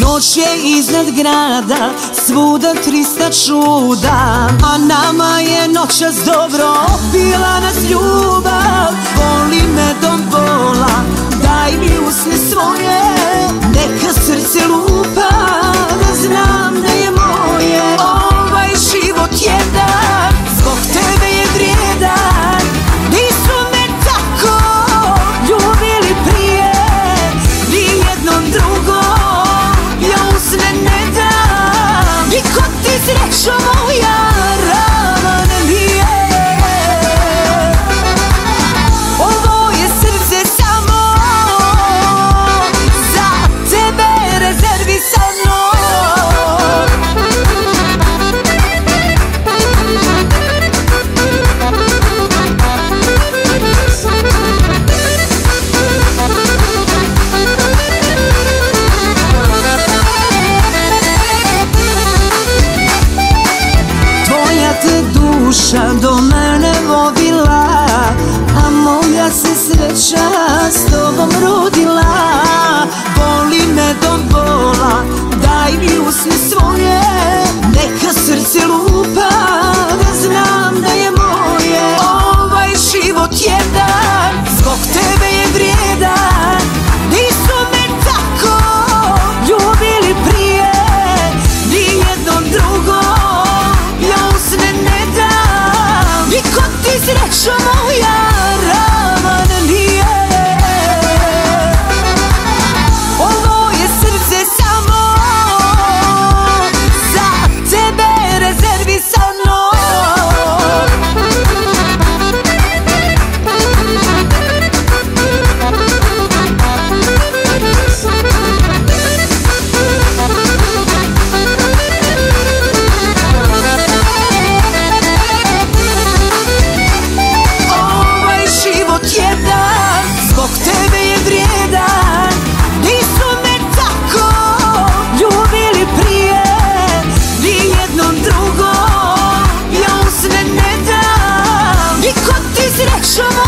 Noć je iznad grada, svuda trista čuda A nama je noćas dobro, opila nas ljubav duša do mene vodila A moja se sreća s tobom rodila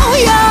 oh yeah